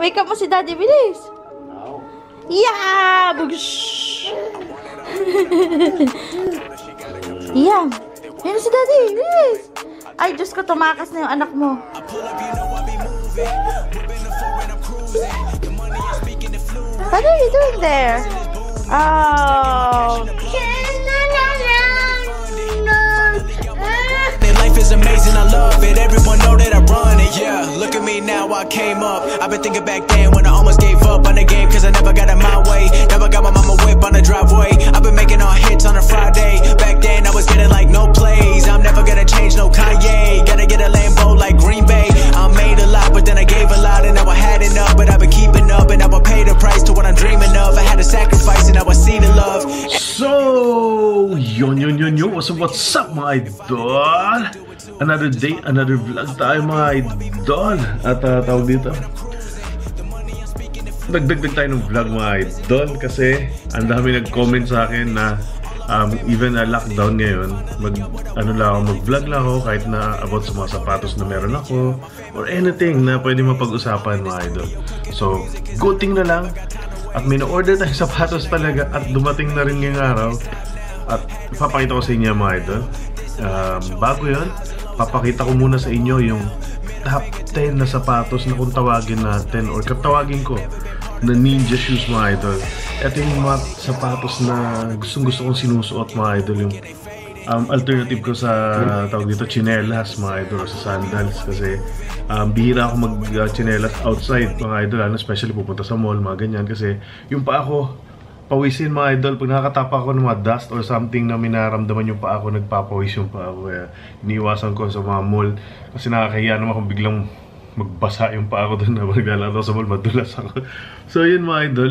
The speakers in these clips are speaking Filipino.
Wake up mo si Daddy, bilis. Yeah! Bugs! yeah. Yan si Daddy, bilis. Ay, Diyos ko, tumakas na yung anak mo. What are you doing there? Oh. Amazing, I love it. Everyone know that I run it. Yeah, look at me now, I came up. I've been thinking back then when I almost gave up on the game, cause I never got it my way. Never got my mama whip on the driveway. I've been making all hits on a Friday. Back then I was getting like no plays. I'm never gonna change no Kanye. Gotta get a Lambo like Green Bay. I made a lot, but then I gave a lot, and now I had enough. But I've been keeping up, and I pay the price to what I'm dreaming of. I had to sacrifice, and now I see the love. So, yo, yo, yo, yo, What's up, what's up my idol? Another day, another vlog tayo mga idol. At uh, tawag dito. Nagdagdag tayo ng vlog mga idol kasi ang dami nag-comment sa akin na um, even na lockdown ngayon, mag, ano lang ako, mag-vlog lang ako kahit na about sa mga sapatos na meron ako or anything na pwede mapag-usapan mga idol. So, good thing na lang at may na-order tayong sapatos talaga at dumating na rin ngayong araw. At ipapakita ko sa inyo mga idol. Um, bago yon papakita ko muna sa inyo yung top 10 na sapatos na kung tawagin natin or katawagin ko na ninja shoes mga idol. Ito yung mga sapatos na gustong gusto kong sinusuot mga idol. Yung um, alternative ko sa tawag dito chinelas mga idol sa sandals kasi um, bihira ako mag uh, chinelas outside mga idol ano, especially pupunta sa mall mga ganyan kasi yung pa ako pawisin mga idol pag nakakatapa ako ng mga dust or something na minaramdaman yung pa ako nagpapawis yung pa ako kaya iniiwasan ko sa mga mall kasi nakakahiya naman kung biglang magbasa yung pa ako doon na maglalaro sa mall madulas ako so yun mga idol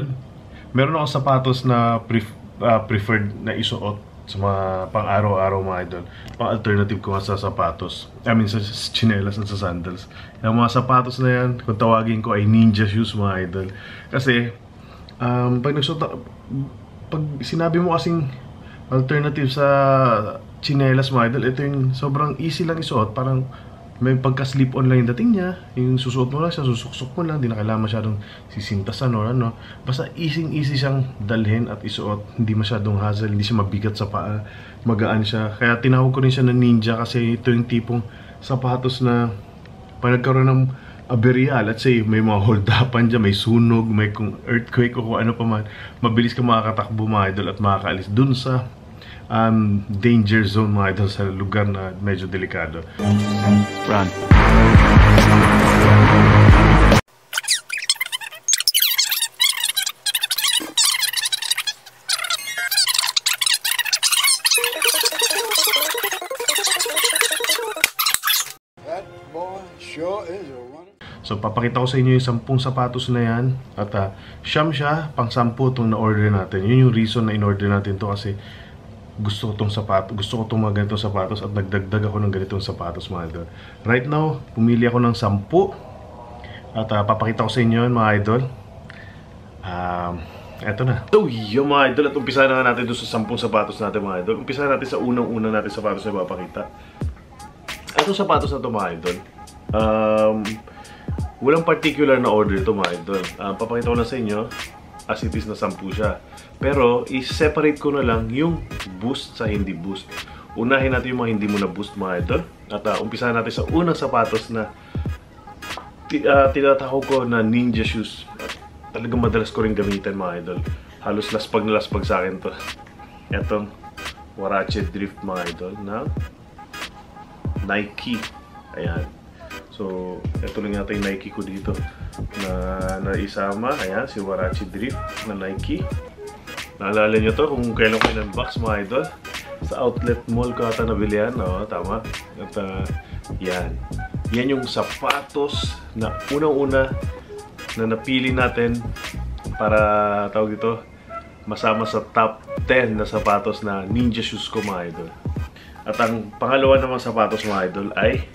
meron akong sapatos na pref- uh, preferred na isuot sa mga pang araw-araw mga idol. Pang alternative ko nga sa sapatos. I mean sa chinelas at sa sandals. Yung mga sapatos na yan, kung tawagin ko ay ninja shoes mga idol. Kasi, um, pag nagsuot, pag sinabi mo kasing alternative sa chinelas mga idol, ito yung sobrang easy lang isuot. Parang may pagka-slip on lang yung dating niya. Yung susuot mo lang siya, susuksok mo lang. Di na kailangan masyadong sisintasan or ano. Basta easy-easy siyang dalhin at isuot. Hindi masyadong hassle, hindi siya mabigat sa paa. Magaan siya. Kaya tinawag ko rin siya na ninja kasi ito yung tipong sapatos na pag nagkaroon ng aberya, let's say may mga hold-upan dyan, may sunog, may kung earthquake o kung ano pa man, mabilis ka makakatakbo mga idol at makakaalis dun sa um, danger zone mga idol sa lugar na medyo delikado. Run. Papakita ko sa inyo yung sampung sapatos na yan at uh, siyam siya, pang sampu itong na-order natin. Yun yung reason na in-order natin to kasi gusto ko itong sapatos, gusto ko itong mga ganitong sapatos at nagdagdag ako ng ganitong sapatos mga idol. Right now, pumili ako ng sampu at uh, papakita ko sa inyo yun mga idol. Um, eto na. So, yung mga idol at umpisa na natin doon sa sampung sapatos natin mga idol. Umpisa natin sa unang-unang natin sapatos na papakita. Itong sapatos na to mga idol. Um, walang particular na order to mga idol. Um, papakita ko lang sa inyo as it is na sampu siya. Pero, i-separate ko na lang yung boost sa hindi boost. Unahin natin yung mga hindi mo na boost mga idol. At uh, umpisa natin sa unang sapatos na uh, tinatawag ko na ninja shoes. At talagang madalas ko rin gamitin mga idol. Halos laspag na laspag sa akin to. Etong Warache Drift mga idol na Nike. Ayan. So, ito lang yata yung Nike ko dito na naisama. Ayan, si Warachi Drift na Nike. Naalala nyo to kung kailan ko in-unbox mga idol. Sa outlet mall ko ata nabili yan. Oo, tama. At uh, yan. Yan yung sapatos na unang-una na napili natin para tawag dito masama sa top 10 na sapatos na ninja shoes ko mga idol. At ang pangalawa namang sapatos mga idol ay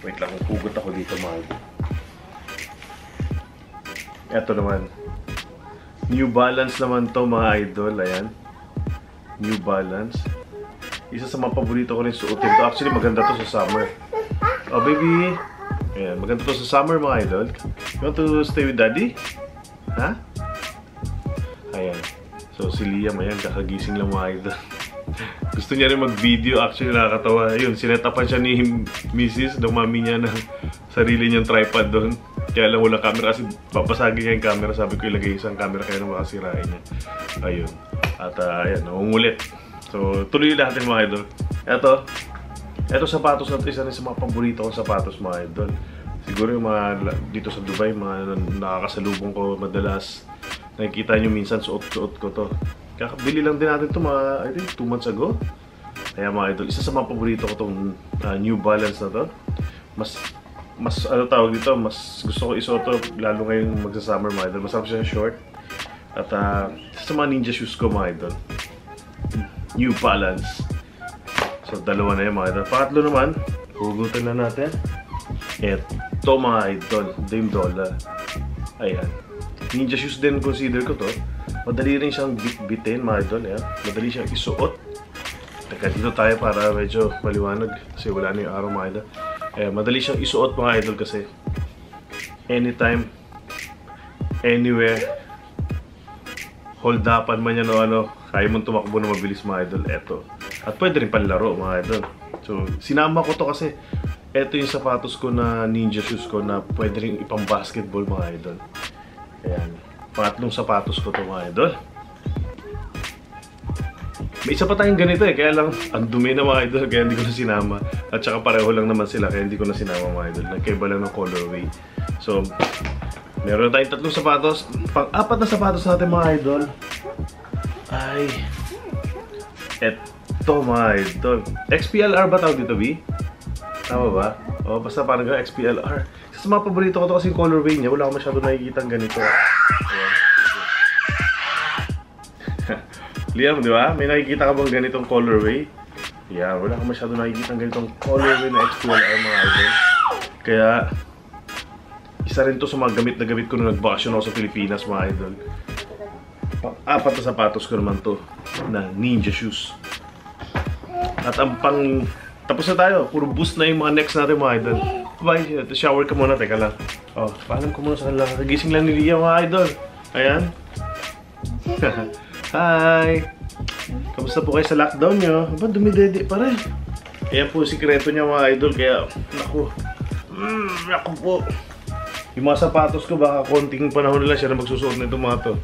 wait lang, hugot ako dito mga idol. Ito naman. New Balance naman to mga idol. Ayan. New Balance. Isa sa mga paborito ko rin suotin to. Actually maganda to sa summer. Oh baby. Ayan, maganda to sa summer mga idol. You want to stay with daddy? Ha? Ayan. So si Liam, ayan, kakagising lang mga idol. Gusto niya rin mag-video, actually nakakatawa. Ayun, sinetapan siya ni Mrs. ng mami niya ng sarili niyang tripod doon. Kaya lang wala camera kasi papasagin niya yung camera. Sabi ko ilagay isang camera kaya nang makasirain niya. Ayun. At uh, ayan, nangungulit. So, tuloy natin mga idol. Eto, eto sapatos na ito, isa rin sa mga paborito kong sapatos mga idol. Siguro yung mga dito sa Dubai, mga nakakasalubong ko madalas. Nakikita nyo minsan suot-suot ko to. Kakabili lang din natin to mga, I think, 2 months ago. Kaya mga idol, isa sa mga paborito ko tong ah, New Balance na to. Mas, mas ano tawag dito, mas gusto ko isuot to lalo ngayong magsa-summer mga idol. Masarap siya short. At ah, isa sa mga ninja shoes ko mga idol. New Balance. So, dalawa na yun mga idol. Pangatlo naman, hugutin na natin. Eto mga idol, Dame Dollar. Ayan. Ninja shoes din consider ko to. Madali rin siyang bit-bitin mga idol. Ayan. Madali siyang isuot. Teka, dito tayo para medyo maliwanag. Kasi wala na yung araw mga idol. Ayan, madali siyang isuot mga idol kasi anytime, anywhere, hold upan man yan o ano, kaya mong tumakbo na mabilis mga idol, eto. At pwede rin panlaro mga idol. So, sinama ko to kasi eto yung sapatos ko na ninja shoes ko na pwede rin ipang basketball mga idol. Ayan. Pangatlong sapatos ko to mga idol. May isa pa tayong ganito eh, kaya lang ang dumi na mga idol, kaya hindi ko na sinama. At saka pareho lang naman sila, kaya hindi ko na sinama mga idol. Nagkaiba lang ng colorway. So, meron na tayong tatlong sapatos. Pang-apat na sapatos natin mga idol ay eto mga idol. XPLR ba tawag dito, B? Tama ba? O, basta parang XPLR. Sa mga paborito ko to kasi colorway niya, wala akong masyado nakikita ganito. Liam, di ba? May nakikita ka bang ganitong colorway? Yeah, wala akong masyado nakikita ganitong colorway na XPLR mga idol. Kaya, isa rin to sa mga gamit na gamit ko nung nagbakasyon ako sa Pilipinas mga idol. Pang-apat na sapatos ko naman to na ninja shoes. At ang pang... Tapos na tayo. Puro boost na yung mga next natin mga idol. Bye. Shower ka muna. Teka lang. Oh, paalam ko muna sa kanila. Kagising lang ni Lia mga idol. Ayan. Hi! Kamusta po kayo sa lockdown nyo? Aba, dumidede pa rin. Ayan po, sikreto niya mga idol. Kaya, naku. Mm, naku po. Yung mga sapatos ko, baka konting panahon na lang siya na magsusuot na itong mga to.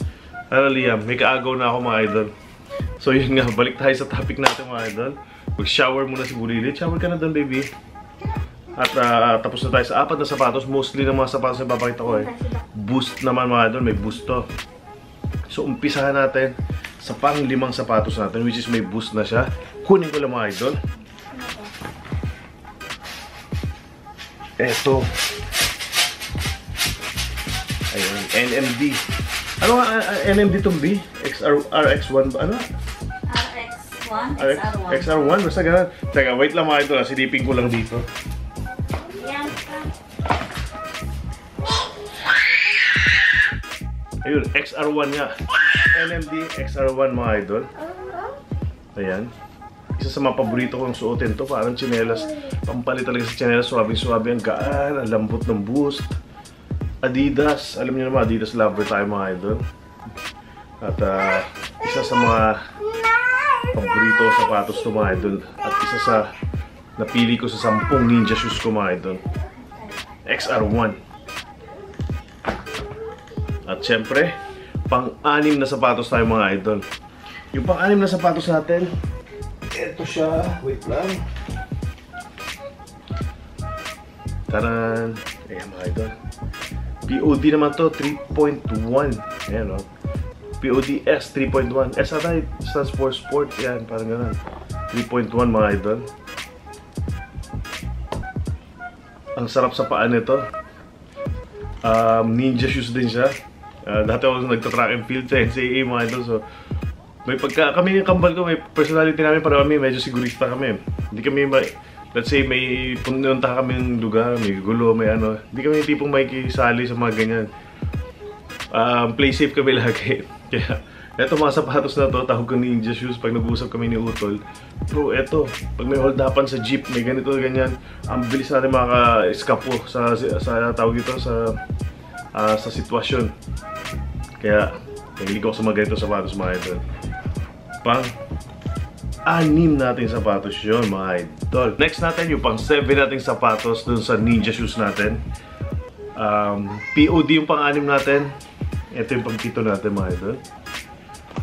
Ano Liam, may kaagaw na ako mga idol. So yun nga, balik tayo sa topic natin mga idol. Mag-shower muna si Bulilit. Shower ka na doon, baby. At ah, tapos na tayo sa apat na sapatos. Mostly ng mga sapatos na papakita ko eh. Boost naman mga idol, may boost to. So umpisahan natin sa pang limang sapatos natin which is may boost na siya. Kunin ko lang mga idol. Eto. Ayun, NMD. Ano nga ah, ah, NMD tong B? XR, RX1 ba? Ano? RX1, RX, XR1? Basta ganun. Teka, wait lang mga idol. ah. Silipin ko lang dito. Yan. Ayun, XR1 nga. NMD XR1 mga idol. Ayan. Isa sa mga paborito kong suotin to. Parang chinelas. Pampalit talaga sa chinelas. Suwabe-suwabe ang gaan. Ang lambot ng boost. Adidas. Alam niyo naman, Adidas lover tayo mga idol. At ah, isa sa mga paborito ko sapatos to mga idol. At isa sa napili ko sa sampung ninja shoes ko mga idol. XR1. At syempre, pang-anim na sapatos tayo mga idol. Yung pang-anim na sapatos natin, eto siya. Wait lang. Taran! Ayan mga idol. POD naman to, 3.1. Ayan o. POD S 3.1. S ata it stands for sport. Yan, parang ganun. 3.1 mga idol. Ang sarap sa paa nito. Um, ninja shoes din siya. Uh, dati ako nagta-track and field sa NCAA mga idol. So, may pagka, kami yung kambal ko, may personality namin para kami, medyo sigurista kami. Hindi kami, may, let's say, may punta kami ng lugar, may gulo, may ano. Hindi kami tipong may kisali sa mga ganyan. Um, play safe kami lagi. Kaya, Eto mga sapatos na to, tawag ko ninja shoes pag nag-uusap kami ni Utol. Bro, eto, pag may hold upan sa jeep, may ganito, ganyan, ang bilis natin maka-eskapo sa, sa tawag dito, sa, ah, sa sitwasyon. Kaya, nahilig ako sa mga ganito sapatos mga idol. Pang anim nating sapatos yon mga idol. Next natin, yung pang 7 nating sapatos dun sa ninja shoes natin. Um, POD yung pang-anim natin. Ito yung pang-pito natin mga idol.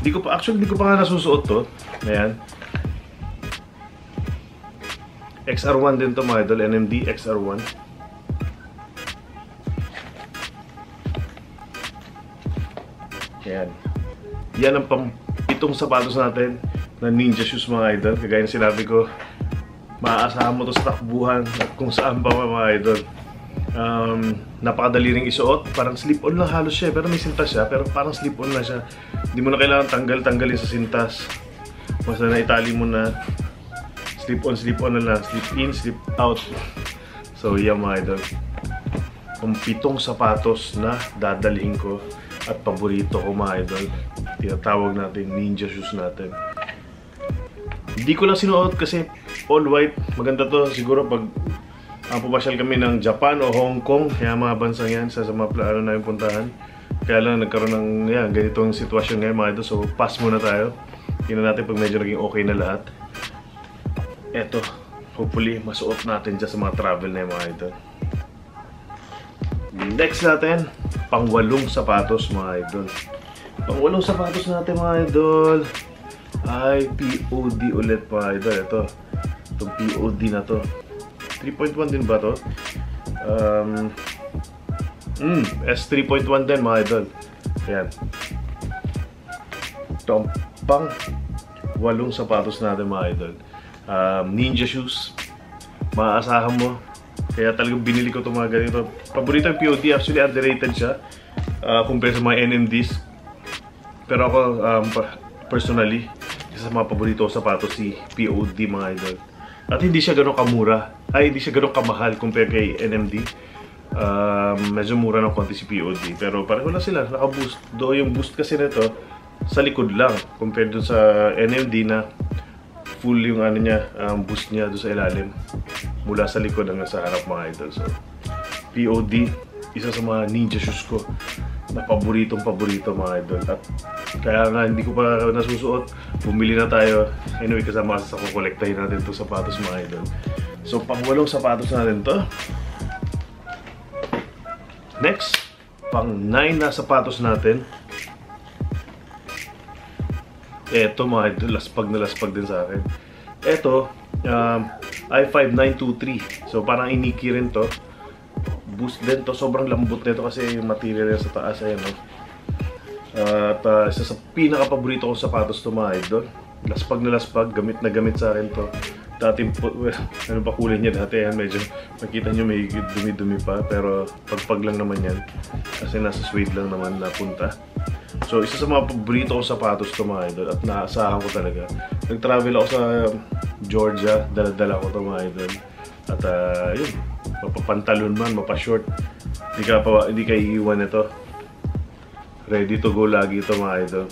Hindi ko pa, actually, hindi ko pa nga nasusuot to. Ayan. XR1 din to mga idol. NMD XR1. Ayan. Yan ang pang sapatos natin na ninja shoes mga idol. Kagaya sinabi ko, maaasahan mo to sa takbuhan kung saan pa mga idol. Um, napakadali ring isuot. Parang slip-on lang halos siya. Pero may sintas siya. Pero parang slip-on na siya. Hindi mo na kailangan tanggal-tanggalin sa sintas. Basta na itali mo na. Slip-on, slip-on na lang. Slip-in, slip-out. So, yan mga idol. Ang pitong sapatos na dadalhin ko at paborito ko mga idol. Tinatawag natin ninja shoes natin. Hindi ko lang sinuot kasi all white. Maganda to siguro pag ang pumasyal kami ng Japan o Hong Kong, kaya mga bansang yan sa, sa mga plano namin puntahan. Kaya lang nagkaroon ng yan, ganitong sitwasyon ngayon mga idol. So pass muna tayo. Tingnan natin pag medyo naging okay na lahat. Eto, hopefully masuot natin dyan sa mga travel na yung mga idol. Next natin, pangwalong sapatos mga idol. Pangwalong sapatos natin mga idol ay POD ulit mga idol. Ito, itong POD na to. 3.1 din ba to? Um, mm, S3.1 din mga idol. Ayan. Ito ang pang walong sapatos natin mga idol. Um, ninja shoes. Maaasahan mo. Kaya talagang binili ko itong mga ganito. Paborito yung POD. Actually, underrated siya. Uh, compare sa mga NMDs. Pero ako, um, personally, isa sa mga paborito sapatos si POD mga idol. At hindi siya ganun kamura. Ay, hindi siya ganun kamahal compare kay NMD. Um, medyo mura ng konti si POD. Pero pareho na sila. Naka-boost. Do yung boost kasi nito sa likod lang. Compared dun sa NMD na full yung ano niya, um, boost niya doon sa ilalim. Mula sa likod hanggang sa harap mga idol. So, POD, isa sa mga ninja shoes ko na paboritong paborito mga idol. At kaya nga hindi ko pa nasusuot, bumili na tayo. Anyway, kasama sa kukolektahin natin itong sapatos mga idol. So, pang walong sapatos natin to. Next, pang 9 na sapatos natin. Eto mga idol, laspag na laspag din sa akin. Eto, um, i5-923. So parang iniki rin to. Boost din to. Sobrang lambot nito kasi yung material niya sa taas. Ayan, no? At uh, isa sa pinaka-paborito kong sapatos to mga idol. Laspag na laspag. Gamit na gamit sa akin to. Dati, ano ba kulay niya dati yan? Medyo makita nyo may dumi-dumi pa. Pero pagpag lang naman yan. Kasi nasa suede lang naman napunta. So, isa sa mga paborito kong sapatos to mga idol at naasahan ko talaga. Nag-travel ako sa Georgia, dala-dala ko to mga idol. At uh, yun, mapapantalon man, mapa-short. Hindi ka, pa, hindi ka iiwan ito. Ready to go lagi ito mga idol.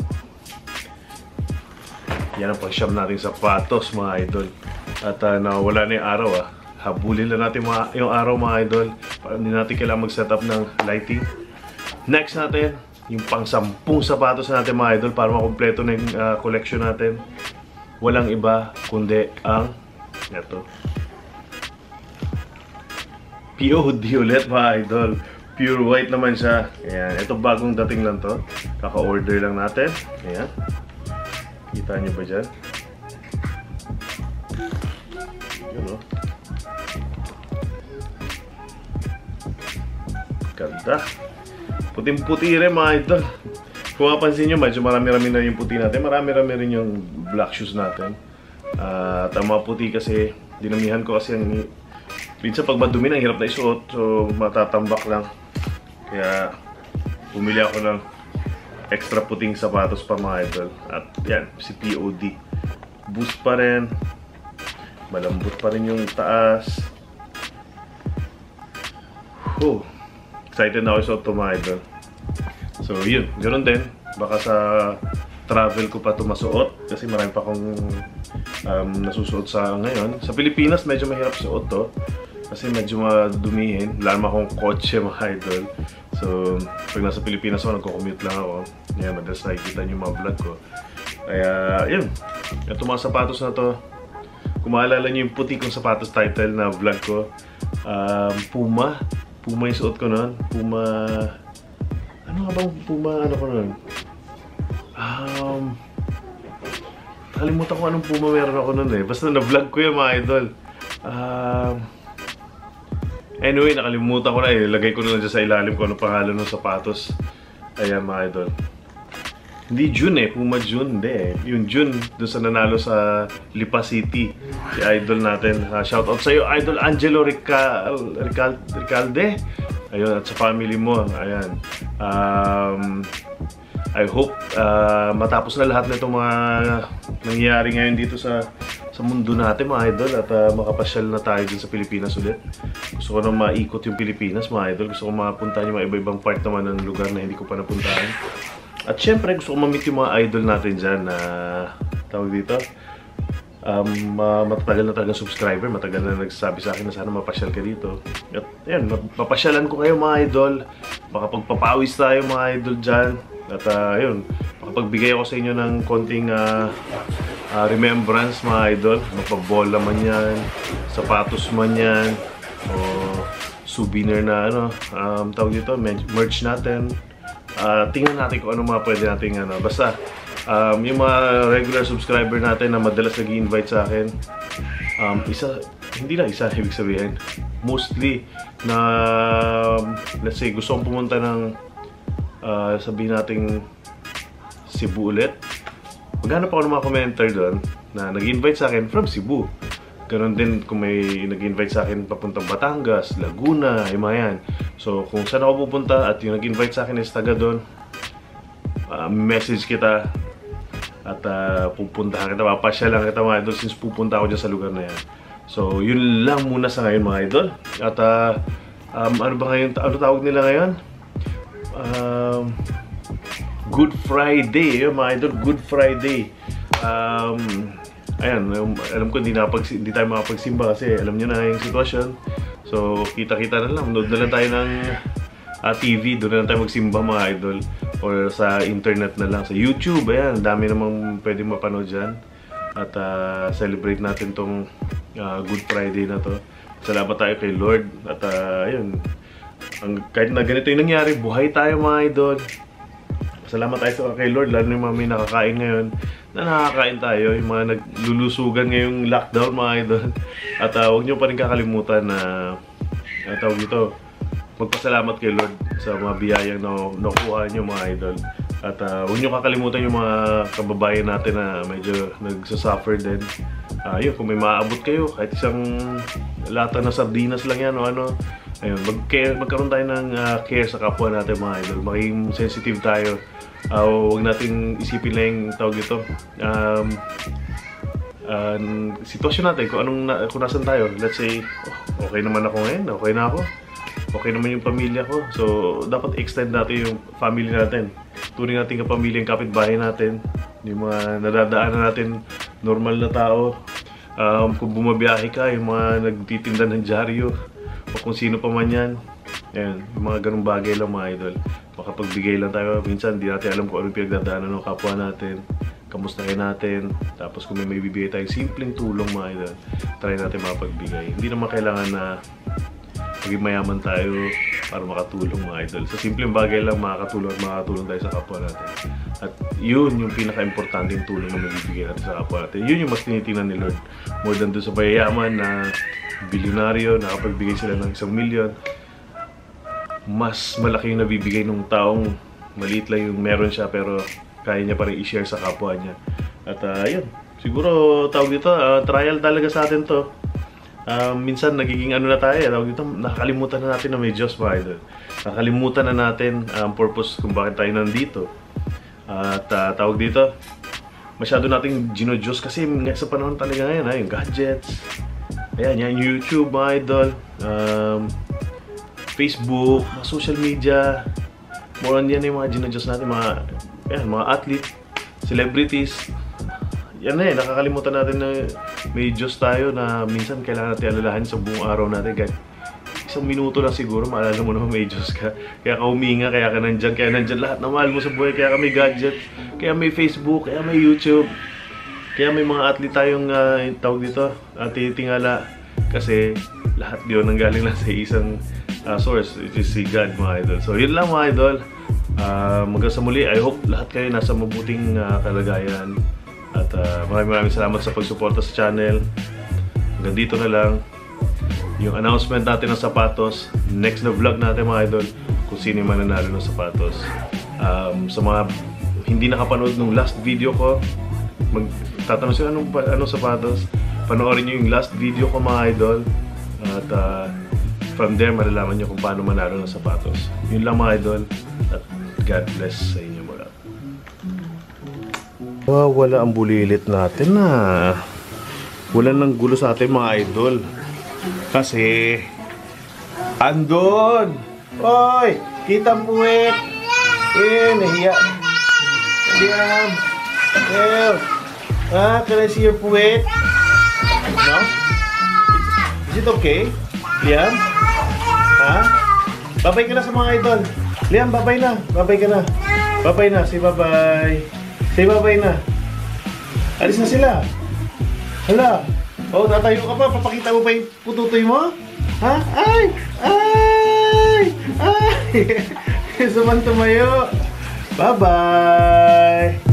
Yan ang pang-shop nating sapatos mga idol. At uh, nawala na yung araw ah. Habulin lang natin mga, yung araw mga idol. Para hindi natin kailangan mag-setup ng lighting. Next natin, yung pang sampung sapatos natin mga idol para makompleto na yung uh, collection natin. Walang iba kundi ang ito. POD ulit mga idol. Pure white naman siya. Ayan. Ito bagong dating lang to. Kaka-order lang natin. Ayan. Kita nyo ba dyan? Ganda. Puting-puti rin mga idol. Kung mapansin nyo, medyo marami-rami na yung puti natin. Marami-rami rin yung black shoes natin. Uh, at ang mga puti kasi, dinamihan ko kasi ang... Minsan pag madumi na, hirap na isuot. So, matatambak lang. Kaya, bumili ako ng extra puting sapatos pa mga idol. At yan, si POD. Boost pa rin. Malambot pa rin yung taas. Whew. Excited na ako sa mga idol. So yun, ganoon din. Baka sa travel ko pa ito masuot kasi marami pa akong um, nasusuot sa ngayon. Sa Pilipinas, medyo mahirap suot to kasi medyo madumihin. Wala naman akong kotse mga idol. So, pag nasa Pilipinas ako, nagko-commute lang ako. Yan, madalas nakikita niyo yung mga vlog ko. Kaya, yun. Ito mga sapatos na to. Kung maalala niyo yung puti kong sapatos title na vlog ko, um, Puma. Puma yung suot ko noon. Puma... Ano nga bang Puma ano ko noon? Um... Kalimutan ko anong Puma meron ako noon eh. Basta na-vlog ko yung mga idol. Um... Anyway, nakalimutan ko na eh. Lagay ko na lang dyan sa ilalim kung ano pangalan ng sapatos. Ayan mga idol. Hindi June eh. Puma June. Hindi eh. Yung June, doon sa nanalo sa Lipa City. Si idol natin. Uh, shout out sa'yo, Idol Angelo Rical Rical Ricalde. Ayun, at sa family mo. Ayan. Um, I hope uh, matapos na lahat na itong mga nangyayari ngayon dito sa sa mundo natin mga idol at uh, makapasyal na tayo din sa Pilipinas ulit. Gusto ko na maikot yung Pilipinas mga idol. Gusto ko mapuntahan yung mga iba-ibang part naman ng lugar na hindi ko pa napuntahan. At syempre gusto ko ma-meet yung mga idol natin dyan na tawag dito. Um, uh, matatagal na talagang subscriber, matagal na nagsasabi sa akin na sana mapasyal ka dito. At yan, mapasyalan ko kayo mga idol. Makapagpapawis tayo mga idol dyan. At uh, yun, makapagbigay ako sa inyo ng konting uh, uh, remembrance mga idol. Mapabola man yan, sapatos man yan, o souvenir na ano, um, tawag dito, merch natin. Uh, tingnan natin kung ano mga pwede natin ano. Basta, um, yung mga regular subscriber natin na madalas nag invite sa akin, um, isa, hindi na isa, ibig sabihin, mostly na, let's say, gusto kong pumunta ng uh, sabihin nating Cebu ulit. Maghanap ako ng mga commenter doon na nag-invite sa akin from Cebu. Ganon din kung may nag-invite sa akin papuntang Batangas, Laguna, yung mga yan. So, kung saan ako pupunta at yung nag-invite sa akin is taga doon, uh, message kita at uh, pupuntahan kita, papasya lang kita mga idol since pupunta ako dyan sa lugar na yan. So, yun lang muna sa ngayon mga idol. At uh, um, ano ba ngayon, ano tawag nila ngayon? um, Good Friday, yun, mga idol, Good Friday. Um, ayan, alam ko hindi, napag, hindi tayo makapagsimba kasi alam nyo na yung sitwasyon. So, kita-kita na lang. Nood na lang tayo ng uh, TV, doon na lang tayo magsimba mga idol. Or sa internet na lang, sa YouTube, ayan, dami namang pwede mapanood dyan. At uh, celebrate natin tong uh, Good Friday na to. Salamat tayo kay Lord. At uh, ayun, ang, kahit na ganito yung nangyari, buhay tayo mga idol. Salamat tayo sa kay Lord, lalo na yung mga may nakakain ngayon na nakakain tayo, yung mga naglulusugan ngayong lockdown mga idol. At uh, huwag nyo pa rin kakalimutan na uh, tawag dito, magpasalamat kay Lord sa mga biyayang na nakuha nyo mga idol. At uh, huwag nyo kakalimutan yung mga kababayan natin na medyo nagsasuffer din. Uh, yun, kung may maaabot kayo, kahit isang lata na sardinas lang yan o ano, ayun, mag-care, magkaroon tayo ng uh, care sa kapwa natin mga idol. Maging sensitive tayo. Uh, huwag natin isipin lang yung tawag ito. Um, uh, sitwasyon natin, kung, anong na, kung nasan tayo. Let's say, oh, okay naman ako ngayon, okay na ako. Okay naman yung pamilya ko. So, dapat extend natin yung family natin. Turing natin yung pamilya, yung kapitbahay natin. Yung mga nadadaanan natin, normal na tao. Um, kung bumabiyahe ka, yung mga nagtitinda ng dyaryo, o kung sino pa man yan. Ayan, yung mga ganung bagay lang mga idol. Makapagbigay lang tayo. Minsan, di natin alam kung ano yung pinagdadaanan ng kapwa natin. Kamustahin natin. Tapos kung may may bibigay tayong simpleng tulong mga idol, try natin makapagbigay. Hindi naman kailangan na maging mayaman tayo para makatulong mga idol. Sa simpleng bagay lang makakatulong at makakatulong tayo sa kapwa natin. At yun yung pinaka-importanting tulong na mabibigay natin sa kapwa natin. Yun yung mas tinitingnan ni Lord. More than doon sa mayayaman na bilyonaryo, nakapagbigay sila ng isang milyon. Mas malaki yung nabibigay ng taong maliit lang yung meron siya pero kaya niya pa rin i-share sa kapwa niya. At uh, siguro tawag dito, uh, trial talaga sa atin to uh, minsan nagiging ano na tayo, tawag dito, nakakalimutan na natin na may Diyos mga idol. Nakakalimutan na natin ang um, purpose kung bakit tayo nandito. At uh, tawag dito, masyado nating gino-Diyos kasi sa panahon talaga ngayon, ha, yung gadgets, ayan, yan, YouTube idol, um, Facebook, mga social media, more on yan yung mga gino-Diyos natin, mga, ayan, mga athlete, celebrities. Yan na eh, nakakalimutan natin na may Diyos tayo na minsan kailangan natin alalahan sa buong araw natin. Kahit isang minuto lang siguro, maalala mo naman may Diyos ka. Kaya ka huminga, kaya ka nandyan, kaya nandyan lahat na mahal mo sa buhay. Kaya ka may gadget, kaya may Facebook, kaya may YouTube. Kaya may mga athlete tayong uh, tawag dito, uh, tinitingala. Kasi lahat yun ang galing lang sa isang uh, source, which is si God mga idol. So yun lang mga idol. Uh, hanggang muli, I hope lahat kayo nasa mabuting uh, kalagayan. At uh, maraming maraming salamat sa pagsuporta sa channel. Hanggang dito na lang. Yung announcement natin ng sapatos. Next na vlog natin mga idol. Kung sino yung mananalo ng sapatos. Um, sa mga hindi nakapanood ng last video ko, magtatanong sila anong, anong sapatos. Panoorin nyo yung last video ko mga idol. At uh, from there, malalaman nyo kung paano manalo ng sapatos. Yun lang mga idol. At God bless sa inyo mga. Wow, wala ang bulilit natin na. Wala nang gulo sa atin mga idol. Kasi, andon! Oy! Kita ang puwet! Eh, nahiya. Liam! Eh, ah, can I see your puwet? No? Is it okay? Liam? Ha? Babay ka na sa mga idol. Liam, babay na. Babay ka na. Babay na. Say bye-bye. Say bye-bye na. Alis na sila. Hala. Oh, natayo ka pa. Papakita mo pa yung pututoy mo? Ha? Ay! Ay! Ay! Suman tumayo. Bye-bye!